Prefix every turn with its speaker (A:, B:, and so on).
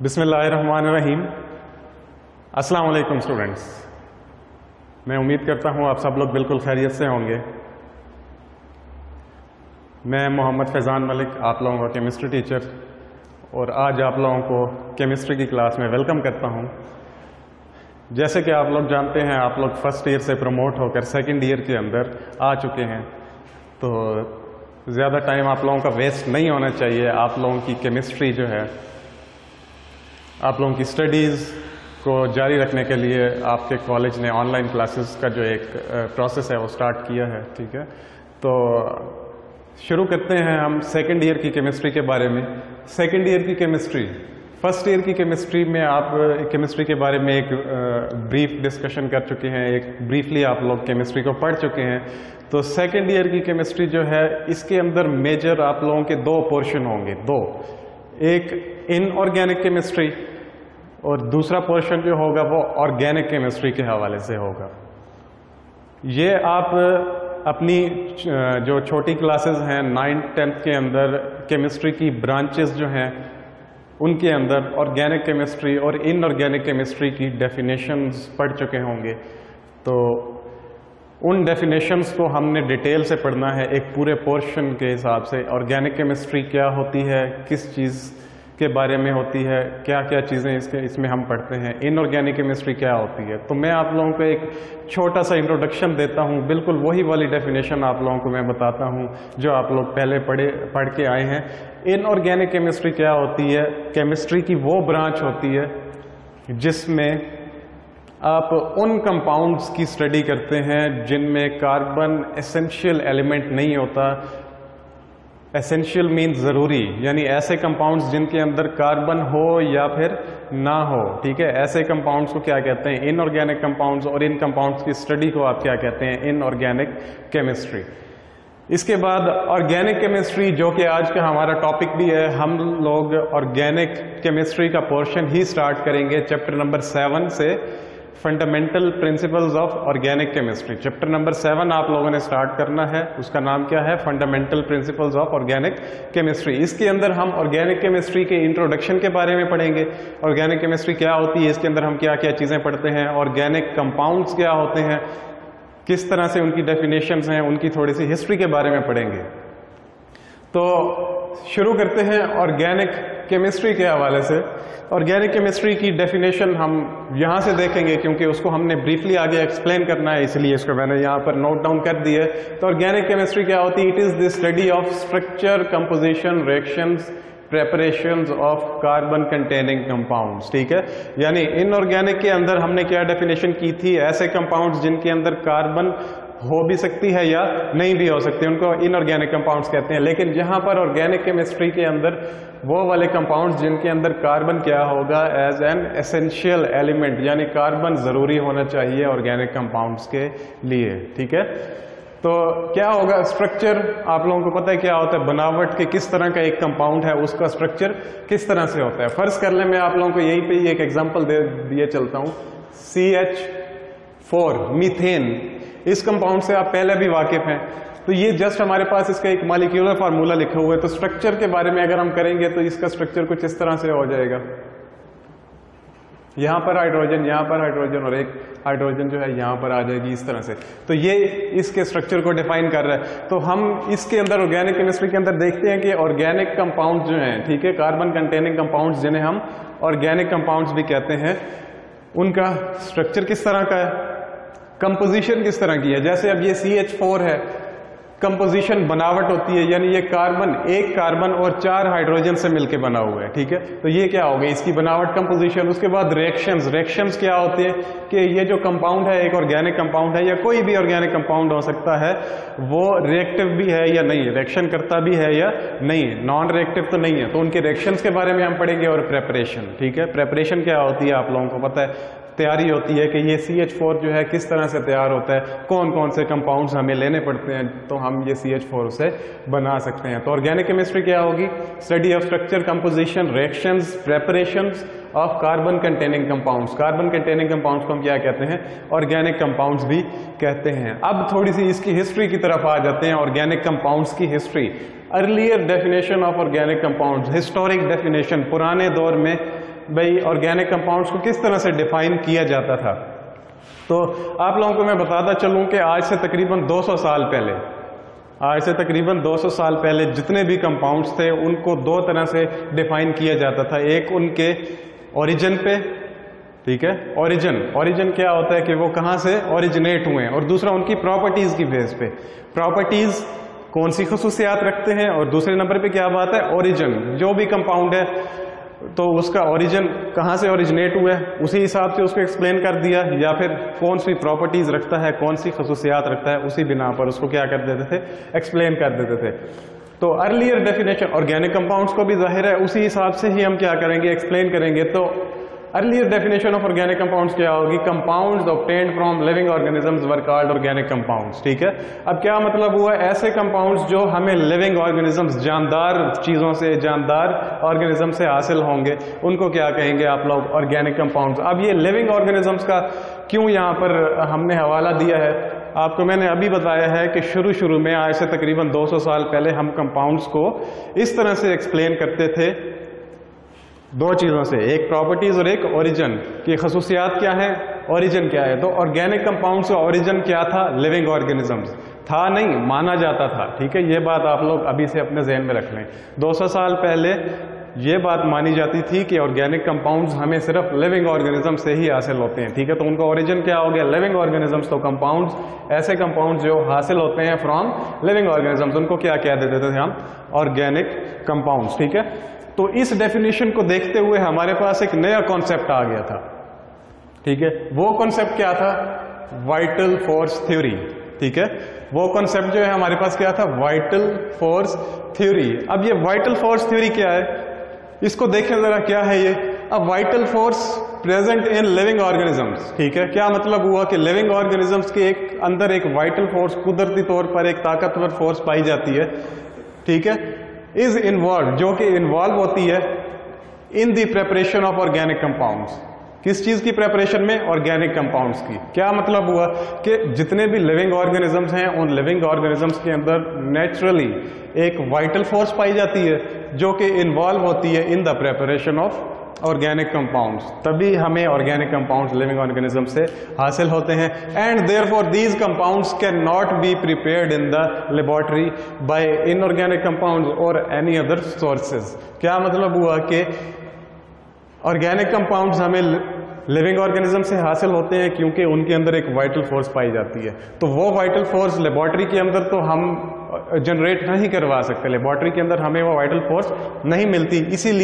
A: बिस्मिल्लाहिर्रहमानिर्रहीम। अस्सलाम स्टूडेंट्स। मैं उम्मीद करता हूँ आप सब लोग बिल्कुल खैरियत से होंगे। मैं मोहम्मद फैज़ान मलिक, आप लोगों का केमिस्ट्री टीचर और आज आप लोगों को केमिस्ट्री की क्लास में वेलकम करता हूँ। जैसे कि आप लोग जानते हैं, आप लोग फ़र्स्ट ईयर से प्रमोट होकर सेकंड ईयर के अंदर आ चुके हैं। तो ज़्यादा टाइम आप लोगों का वेस्ट नहीं होना चाहिए। आप लोगों की केमिस्ट्री जो है आप लोगों की स्टडीज़ को जारी रखने के लिए आपके कॉलेज ने ऑनलाइन क्लासेस का जो एक प्रोसेस है, वो स्टार्ट किया है, ठीक है? तो शुरू करते हैं हम सेकेंड ईयर की केमिस्ट्री के बारे में। सेकेंड ईयर की केमिस्ट्री फ़र्स्ट ईयर की केमिस्ट्री में आप केमिस्ट्री के बारे में एक ब्रीफ डिस्कशन कर चुके हैं, एक ब्रीफली आप लोग केमिस्ट्री को पढ़ चुके हैं। तो सेकेंड ईयर की केमिस्ट्री जो है, इसके अंदर मेजर आप लोगों के दो पोर्शन होंगे, दो। एक इनऑर्गेनिक केमिस्ट्री और दूसरा पोर्शन जो होगा वो ऑर्गेनिक केमिस्ट्री के हवाले से होगा। ये आप अपनी जो छोटी क्लासेस हैं नाइन्थ टेंथ के अंदर केमिस्ट्री की ब्रांचेस जो हैं, उनके अंदर ऑर्गेनिक केमिस्ट्री और इनऑर्गेनिक केमिस्ट्री की डेफिनेशंस पढ़ चुके होंगे। तो उन डेफिनेशंस को हमने डिटेल से पढ़ना है, एक पूरे पोर्शन के हिसाब से ऑर्गेनिक केमिस्ट्री क्या होती है, किस चीज़ के बारे में होती है क्या क्या चीज़ें इसके, इसमें हम पढ़ते हैं इनऑर्गेनिक केमिस्ट्री क्या होती है। तो मैं आप लोगों को एक छोटा सा इंट्रोडक्शन देता हूँ, बिल्कुल वही वाली डेफिनेशन आप लोगों को मैं बताता हूँ, जो आप लोग पहले पढ़े, पढ़ के आए हैं। इनऑर्गेनिक केमिस्ट्री क्या होती है केमिस्ट्री की वो ब्रांच होती है, जिसमें आप उन कंपाउंड्स की स्टडी करते हैं जिनमें कार्बन एसेंशियल एलिमेंट नहीं होता। एसेंशियल मीन ज़रूरी, यानी ऐसे कंपाउंड्स जिनके अंदर कार्बन हो या फिर ना हो, ठीक है? ऐसे कंपाउंड्स को क्या कहते हैं? इनऑर्गेनिक कंपाउंड्स और इन कंपाउंड्स की स्टडी को आप क्या कहते हैं? इनऑर्गेनिक केमिस्ट्री इसके बाद ऑर्गेनिक केमिस्ट्री जो कि आज का हमारा टॉपिक भी है, हम लोग ऑर्गेनिक केमिस्ट्री का पोर्शन ही स्टार्ट करेंगे चैप्टर नंबर सेवन से। Fundamental principles of organic chemistry chapter number seven आप लोगों ने स्टार्ट करना है। उसका नाम क्या है? Fundamental principles of organic chemistry इसके अंदर हम ऑर्गेनिक केमिस्ट्री के इंट्रोडक्शन के बारे में पढ़ेंगे। ऑर्गेनिक केमिस्ट्री क्या होती है? इसके अंदर हम क्या क्या चीज़ें पढ़ते हैं? ऑर्गेनिक कंपाउंड्स क्या होते हैं? किस तरह से उनकी डेफिनेशंस हैं? उनकी थोड़ी सी हिस्ट्री के बारे में पढ़ेंगे। तो शुरू करते हैं। ऑर्गेनिक केमिस्ट्री के हवाले से ऑर्गेनिक केमिस्ट्री की डेफिनेशन हम यहाँ से देखेंगे क्योंकि उसको हमने ब्रीफली आगे एक्सप्लेन करना है, इसलिए इसको मैंने यहाँ पर नोट डाउन कर दिया तो ऑर्गेनिक केमिस्ट्री क्या होती है? It is the study of structure composition reactions preparation of carbon containing compounds ठीक है? यानी इनऑर्गेनिक के अंदर हमने क्या डेफिनेशन की थी? ऐसे कंपाउंड्स जिनके अंदर कार्बन हो भी सकती है या नहीं भी हो सकती उनको इनऑर्गेनिक कंपाउंड्स कहते हैं। लेकिन जहाँ पर ऑर्गेनिक केमिस्ट्री के अंदर वो वाले कंपाउंड्स जिनके अंदर कार्बन क्या होगा एज एन एसेंशियल एलिमेंट यानी कार्बन ज़रूरी होना चाहिए ऑर्गेनिक कंपाउंड्स के लिए, ठीक है? तो क्या होगा स्ट्रक्चर आप लोगों को पता है क्या होता है? बनावट के किस तरह का एक कंपाउंड है, उसका स्ट्रक्चर किस तरह से होता है? फ़र्ज़ कर ले, मैं आप लोगों को यहीं पे एक एग्जांपल दे, दिए चलता हूँ। सी एच फोर मिथेन इस कंपाउंड से आप पहले भी वाकिफ हैं। तो ये जस्ट हमारे पास इसका एक मालिक्यूलर फार्मूला लिखा हुआ है। तो स्ट्रक्चर के बारे में अगर हम करेंगे तो इसका स्ट्रक्चर कुछ इस तरह से हो जाएगा। यहाँ पर हाइड्रोजन यहाँ पर हाइड्रोजन और एक हाइड्रोजन जो है, यहाँ पर आ जाएगी इस तरह से। तो ये इसके स्ट्रक्चर को डिफाइन कर रहा है। तो हम इसके अंदर ऑर्गेनिक केमिस्ट्री के अंदर देखते हैं कि ऑर्गेनिक कंपाउंड जो हैं, ठीक है कार्बन कंटेनिंग कंपाउंड्स जिन्हें हम ऑर्गेनिक कंपाउंड्स भी कहते हैं, उनका स्ट्रक्चर किस तरह का है? कंपोजिशन किस तरह की है? जैसे अब ये सी एच फोर है कंपोजिशन बनावट होती है, यानी ये कार्बन एक कार्बन और चार हाइड्रोजन से मिलकर बना हुआ है, ठीक है? तो ये क्या हो गई इसकी बनावट कंपोजिशन उसके बाद रिएक्शंस रिएक्शंस क्या होते हैं? कि ये जो कंपाउंड है, एक ऑर्गेनिक कंपाउंड है, या कोई भी ऑर्गेनिक कंपाउंड हो सकता है, वो रिएक्टिव भी है या नहीं रिएक्शन करता भी है या नहीं नॉन रिएक्टिव तो नहीं है। तो उनके रिएक्शंस के बारे में हम पढ़ेंगे और प्रेपरेशन ठीक है? प्रेपरेशन क्या होती है आप लोगों को पता है? तैयारी होती है कि ये सी एच फोर जो है किस तरह से तैयार होता है कौन कौन से कंपाउंड्स हमें लेने पड़ते हैं तो हम ये सी एच फोर से बना सकते हैं। तो ऑर्गेनिक केमिस्ट्री क्या होगी? Study of structure composition reactions preparations of carbon containing compounds carbon containing compounds को हम क्या कहते हैं? ऑर्गेनिक कंपाउंड्स भी कहते हैं। अब थोड़ी सी इसकी हिस्ट्री की तरफ़ आ जाते हैं ऑर्गेनिक कंपाउंड्स की history earlier definition of organic compounds historic definition पुराने दौर में भाई ऑर्गेनिक कंपाउंड्स को किस तरह से डिफाइन किया जाता था? तो आप लोगों को मैं बताता चलूँ कि आज से तकरीबन 200 साल पहले, आज से तकरीबन 200 साल पहले जितने भी कंपाउंड्स थे, उनको दो तरह से डिफाइन किया जाता था। एक उनके ओरिजिन पे, ठीक है? ओरिजिन ओरिजिन क्या होता है कि वो कहाँ से ओरिजिनेट हुए और दूसरा उनकी प्रॉपर्टीज़ की बेस पे। प्रॉपर्टीज़ कौन सी खसूसियात रखते हैं? और दूसरे नंबर पे क्या बात है? ओरिजिन जो भी कंपाउंड है तो उसका ओरिजिन कहाँ से ओरिजिनेट हुआ है? उसी हिसाब से उसको एक्सप्लेन कर दिया, या फिर कौन सी प्रॉपर्टीज़ रखता है, कौन सी खसूसियात रखता है, उसी बिना पर उसको क्या कर देते थे? एक्सप्लेन कर देते थे। तो अर्लियर डेफिनेशन ऑर्गेनिक कंपाउंड्स को भी ज़ाहिर है, उसी हिसाब से ही हम क्या करेंगे एक्सप्लेन करेंगे। तो earlier definition of organic compounds क्या होगी? Compounds obtained from living organisms were called organic compounds ठीक है? अब क्या मतलब हुआ? ऐसे कंपाउंड्स जो हमें लिविंग ऑर्गेनिजम्स जानदार चीज़ों से, जानदार ऑर्गेनिज्म से हासिल होंगे, उनको क्या कहेंगे आप लोग? ऑर्गेनिक कंपाउंड्स अब ये लिविंग ऑर्गेनिजम्स का क्यों यहाँ पर हमने हवाला दिया है? आपको मैंने अभी बताया है कि शुरू शुरू में आज से तकरीबन 200 साल पहले हम कंपाउंड्स को इस तरह से एक्सप्लेन करते थे दो चीज़ों से, एक प्रॉपर्टीज़ और एक ओरिजिन की खसूसियात क्या है? ओरिजिन क्या है? तो ऑर्गेनिक कंपाउंड्स का ओरिजिन क्या था? लिविंग ऑर्गेनिजम्स था नहीं, माना जाता था, ठीक है? ये बात आप लोग अभी से अपने जहन में रख लें। 200 साल पहले ये बात मानी जाती थी कि ऑर्गेनिक कंपाउंड्स हमें सिर्फ़ लिविंग ऑर्गेनिज्म से ही हासिल होते हैं, ठीक है? तो उनका ओरिजिन क्या हो गया? लिविंग ऑर्गेनिजम्स तो कंपाउंड्स ऐसे कंपाउंड्स जो हासिल होते हैं फ्रॉम लिविंग ऑर्गेनिजम्स उनको क्या कह देते थे हम? ऑर्गेनिक कंपाउंड्स ठीक है? तो इस डेफिनेशन को देखते हुए हमारे पास एक नया कॉन्सेप्ट आ गया था। ठीक है? वो कॉन्सेप्ट क्या था? वाइटल फोर्स थ्योरी ठीक है? वो कॉन्सेप्ट जो है, हमारे पास क्या था? वाइटल फोर्स थ्योरी अब ये वाइटल फोर्स थ्योरी क्या है? इसको देखें जरा, क्या है ये? अब vital force present in living organisms ठीक है? क्या मतलब हुआ कि लिविंग ऑर्गेनिजम्स के एक, अंदर एक वाइटल फोर्स कुदरती तौर पर एक ताकतवर फोर्स पाई जाती है? ठीक है? इज़ इन्वॉल्व जो कि इन्वॉल्व होती है in the preparation of organic compounds किस चीज़ की प्रेपरेशन में? ऑर्गेनिक कंपाउंड्स की। क्या मतलब हुआ? कि जितने भी लिविंग ऑर्गेनिजम्स हैं, उन लिविंग ऑर्गेनिजम्स के अंदर नेचुरली एक वाइटल फोर्स पाई जाती है, जो कि इन्वॉल्व होती है in the preparation of organic compounds तभी हमें ऑर्गेनिक कंपाउंड्स लिविंग ऑर्गेनिज्म से हासिल होते हैं। And therefore these compounds can not be prepared in the laboratory by inorganic compounds और एनी अदर सोर्सेज क्या मतलब हुआ कि ऑर्गेनिक कंपाउंड्स हमें लिविंग ऑर्गेनिज्म से हासिल होते हैं क्योंकि उनके अंदर एक वाइटल फोर्स पाई जाती है। तो वो वाइटल फोर्स लेबोरेटरी के अंदर तो हम जनरेट नहीं करवा सकते। लेबोरेटरी के अंदर हमें वो वाइटल फोर्स नहीं मिलती। इसीलिए